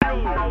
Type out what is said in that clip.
Bye.